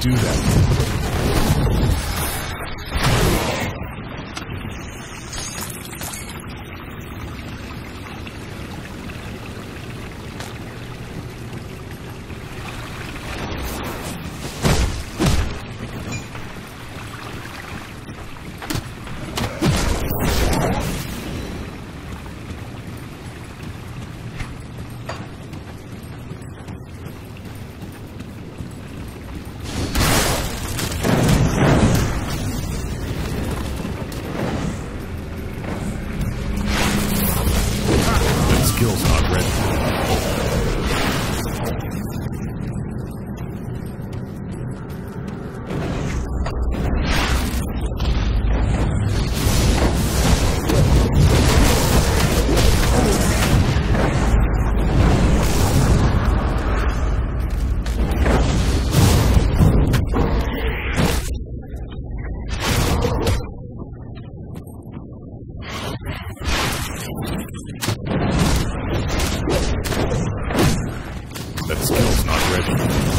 do that. Skill's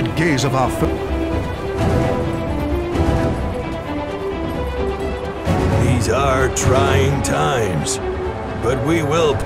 The gaze of our foe. These are trying times, but we will.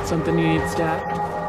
Got something you need, Stat?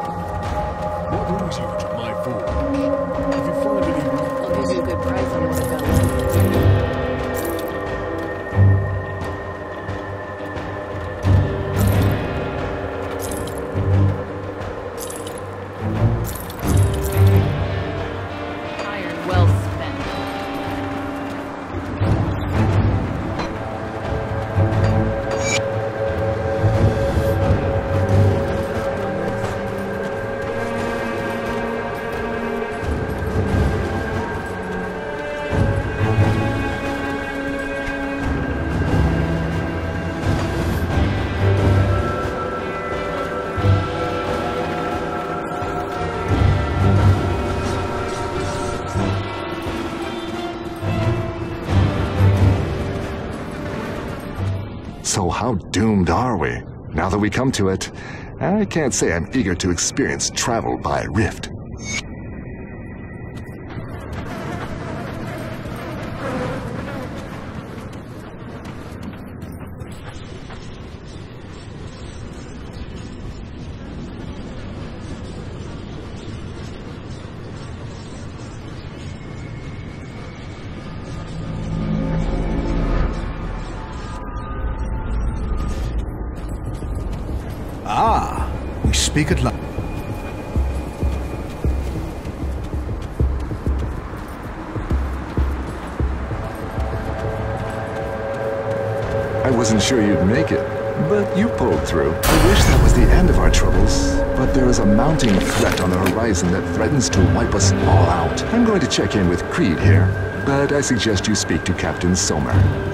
How doomed are we? Now that we come to it, I can't say I'm eager to experience travel by rift. At last. I wasn't sure you'd make it, but you pulled through. I wish that was the end of our troubles, but there is a mounting threat on the horizon that threatens to wipe us all out. I'm going to check in with Creed here, but I suggest you speak to Captain Somer.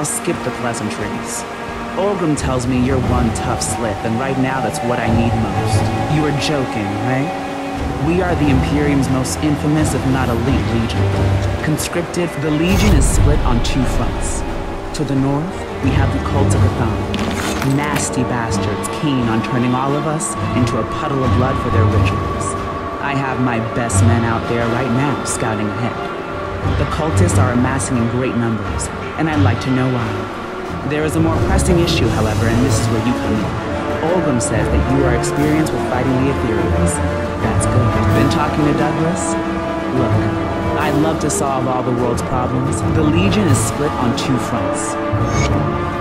I'll skip the pleasantries. Ulgrim tells me you're one tough slip, and right now that's what I need most. You are joking, right? We are the Imperium's most infamous, if not elite, legion. Conscripted, the legion is split on two fronts. To the north, we have the cult of the Athan. Nasty bastards keen on turning all of us into a puddle of blood for their rituals. I have my best men out there right now scouting ahead. The cultists are amassing in great numbers, and I'd like to know why. There is a more pressing issue, however, and this is where you come in. Ulgrim says that you are experienced with fighting the Ethereals. That's good. Been talking to Douglas? Look, I'd love to solve all the world's problems. The Legion is split on two fronts.